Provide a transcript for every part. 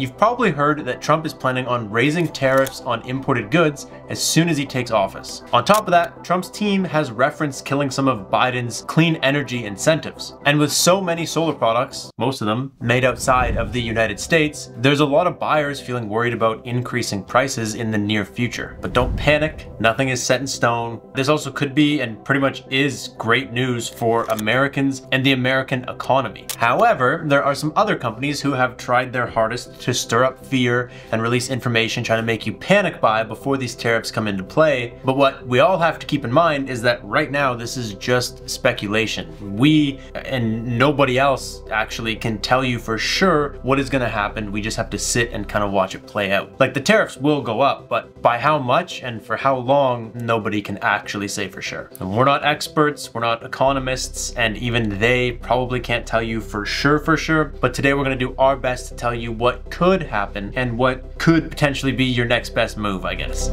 you've probably heard that Trump is planning on raising tariffs on imported goods as soon as he takes office. On top of that, Trump's team has referenced killing some of Biden's clean energy incentives. And with so many solar products, most of them made outside of the United States, there's a lot of buyers feeling worried about increasing prices in the near future. But don't panic, nothing is set in stone. This also could be and pretty much is great news for Americans and the American economy. However, there are some other companies who have tried their hardest to stir up fear and release information trying to make you panic buy before these tariffs come into play. But what we all have to keep in mind is that right now this is just speculation. We and nobody else actually can tell you for sure what is going to happen. We just have to sit and kind of watch it play out. Like the tariffs will go up, but by how much and for how long, nobody can actually say for sure. And we're not experts, we're not economists, and even they probably can't tell you for sure for sure. But today we're going to do our best to tell you what could happen and what could potentially be your next best move, I guess.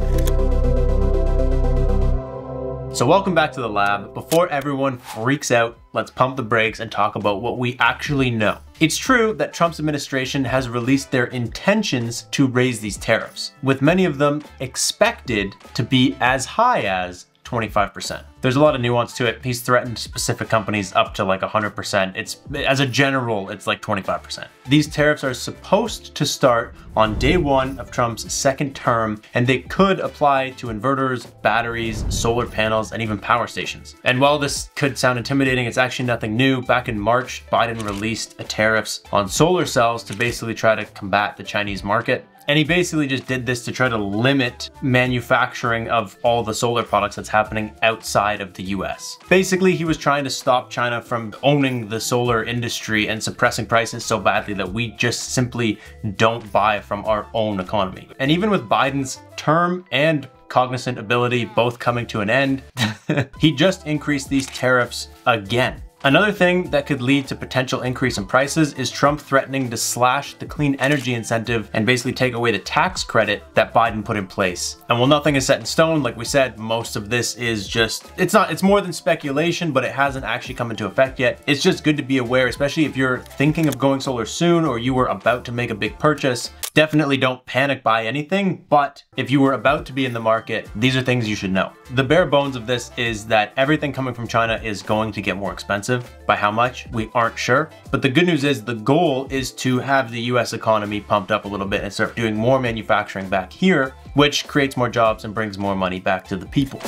So welcome back to the lab. Before everyone freaks out, let's pump the brakes and talk about what we actually know. It's true that Trump's administration has released their intentions to raise these tariffs, with many of them expected to be as high as 25%. There's a lot of nuance to it. He's threatened specific companies up to like 100%. It's as a general, it's like 25%. These tariffs are supposed to start on day one of Trump's second term, and they could apply to inverters, batteries, solar panels, and even power stations. And while this could sound intimidating, it's actually nothing new. Back in March, Biden released tariffs on solar cells to basically try to combat the Chinese market. And he basically just did this to try to limit manufacturing of all the solar products that's happening outside of the US. Basically, he was trying to stop China from owning the solar industry and suppressing prices so badly that we just simply don't buy from our own economy. And even with Biden's term and cognizant ability both coming to an end, he just increased these tariffs again. Another thing that could lead to potential increase in prices is Trump threatening to slash the clean energy incentive and basically take away the tax credit that Biden put in place. And while nothing is set in stone, like we said, most of this is just, it's not, it's more than speculation, but it hasn't actually come into effect yet. It's just good to be aware, especially if you're thinking of going solar soon or you were about to make a big purchase. Definitely don't panic buy anything, but if you were about to be in the market, these are things you should know. The bare bones of this is that everything coming from China is going to get more expensive. By how much? We aren't sure. But the good news is the goal is to have the US economy pumped up a little bit and start doing more manufacturing back here, which creates more jobs and brings more money back to the people.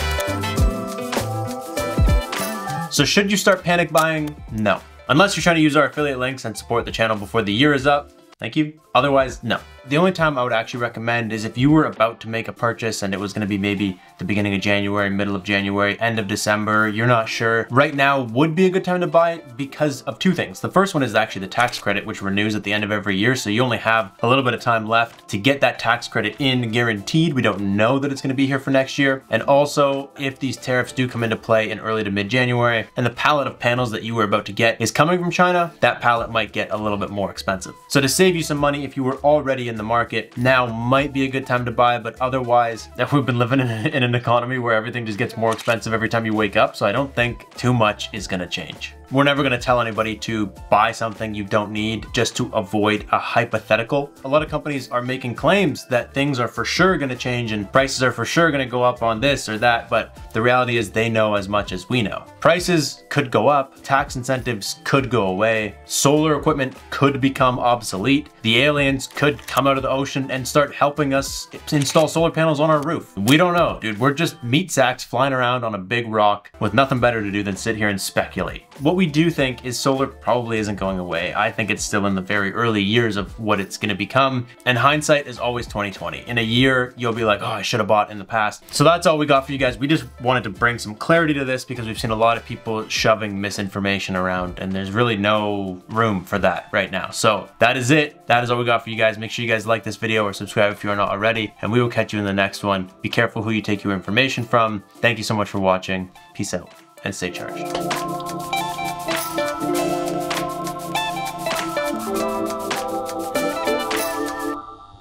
So should you start panic buying? No. Unless you're trying to use our affiliate links and support the channel before the year is up, thank you. Otherwise, no. The only time I would actually recommend is if you were about to make a purchase and it was going to be maybe the beginning of January, middle of January, end of December, you're not sure. Right now would be a good time to buy it because of two things. The first one is actually the tax credit, which renews at the end of every year. So you only have a little bit of time left to get that tax credit in guaranteed. We don't know that it's going to be here for next year. And also, if these tariffs do come into play in early to mid-January and the pallet of panels that you were about to get is coming from China, that pallet might get a little bit more expensive. So to save you some money, if you were already in the market, now might be a good time to buy, but otherwise, that we've been living in, in an economy where everything just gets more expensive every time you wake up, so I don't think too much is gonna change. We're never gonna tell anybody to buy something you don't need just to avoid a hypothetical. A lot of companies are making claims that things are for sure gonna change and prices are for sure gonna go up on this or that, but the reality is they know as much as we know. Prices could go up, tax incentives could go away, solar equipment could become obsolete, the aliens could come out of the ocean and start helping us install solar panels on our roof. We don't know, dude. We're just meat sacks flying around on a big rock with nothing better to do than sit here and speculate. What we do think is solar probably isn't going away. I think it's still in the very early years of what it's gonna become. And hindsight is always 2020. In a year, you'll be like, oh, I should have bought in the past. So that's all we got for you guys. We just wanted to bring some clarity to this because we've seen a lot of people shoving misinformation around and there's really no room for that right now. So that is it. That is all we got for you guys. Make sure you guys like this video or subscribe if you are not already and we will catch you in the next one. Be careful who you take your information from. Thank you so much for watching. Peace out and stay charged.